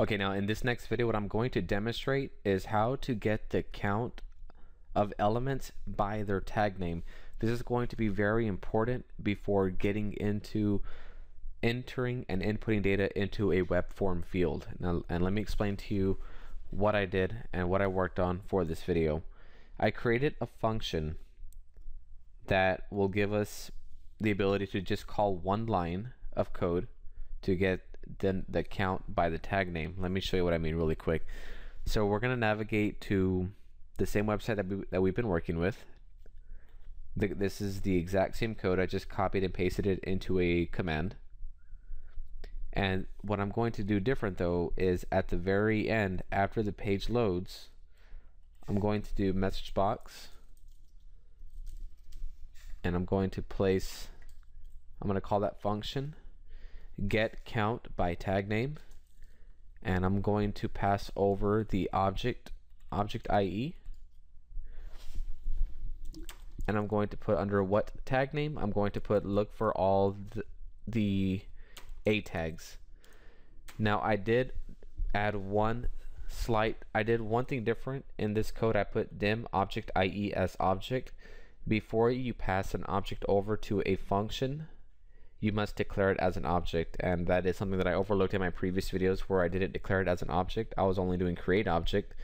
Okay, now in this next video, what I'm going to demonstrate is how to get the count of elements by their tag name. This is going to be very important before getting into entering and inputting data into a web form field. Now, and let me explain to you what I did and what I worked on for this video. I created a function that will give us the ability to just call one line of code to get the, the count by the tag name. Let me show you what I mean really quick. So we're going to navigate to the same website that, we, that we've been working with. The, this is the exact same code. I just copied and pasted it into a command. And what I'm going to do different though is at the very end, after the page loads, I'm going to do message box and I'm going to place, I'm going to call that function get count by tag name and I'm going to pass over the object object IE and I'm going to put under what tag name? I'm going to put look for all the, the a tags. Now I did add one slight I did one thing different in this code. I put dim object IE as object. Before you pass an object over to a function you must declare it as an object. And that is something that I overlooked in my previous videos where I didn't declare it as an object. I was only doing create object.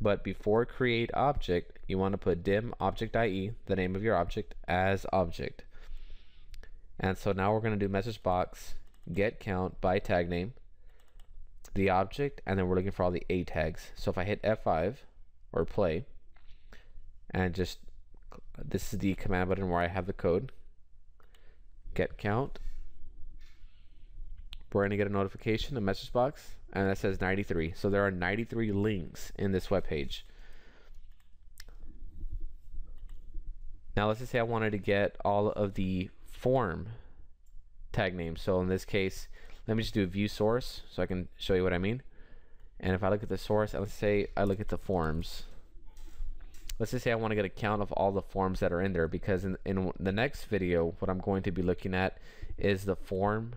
But before create object you want to put dim object IE the name of your object as object. And so now we're going to do message box get count by tag name the object and then we're looking for all the a tags. So if I hit F5 or play and just this is the command button where I have the code get count. We're going to get a notification, a message box, and that says 93. So there are 93 links in this web page. Now let's just say I wanted to get all of the form tag names. So in this case, let me just do a view source so I can show you what I mean. And if I look at the source, let's say I look at the forms let's just say I want to get a count of all the forms that are in there because in, in the next video what I'm going to be looking at is the form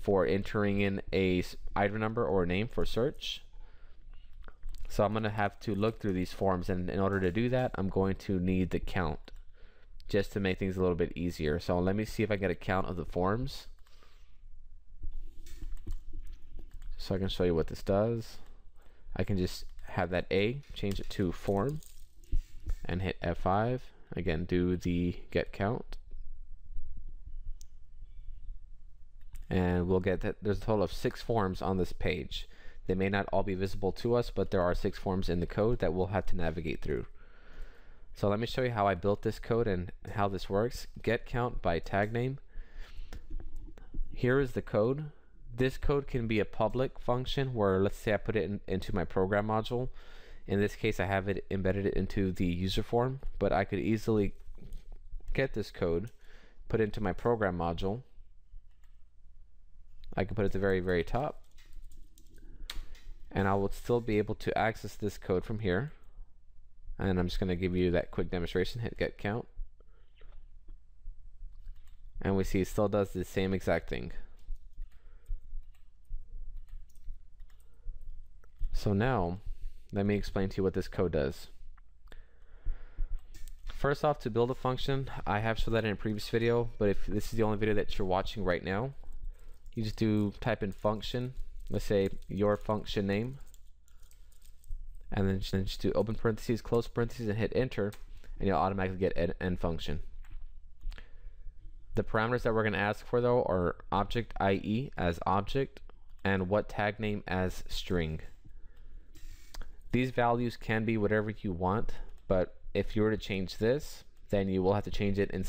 for entering in a item number or a name for search. So I'm gonna have to look through these forms and in order to do that I'm going to need the count just to make things a little bit easier. So let me see if I get a count of the forms. So I can show you what this does. I can just have that A, change it to form, and hit F5. Again, do the get count. And we'll get that there's a total of six forms on this page. They may not all be visible to us, but there are six forms in the code that we'll have to navigate through. So let me show you how I built this code and how this works. Get count by tag name. Here is the code this code can be a public function where let's say I put it in, into my program module. In this case, I have it embedded into the user form, but I could easily get this code, put into my program module. I can put it at the very, very top. And I will still be able to access this code from here. And I'm just going to give you that quick demonstration, hit get count. And we see it still does the same exact thing. So now, let me explain to you what this code does. First off, to build a function, I have showed that in a previous video, but if this is the only video that you're watching right now, you just do type in function, let's say your function name, and then just do open parentheses, close parentheses, and hit enter, and you'll automatically get an end function. The parameters that we're going to ask for though are object IE as object and what tag name as string. These values can be whatever you want, but if you were to change this, then you will have to change it inside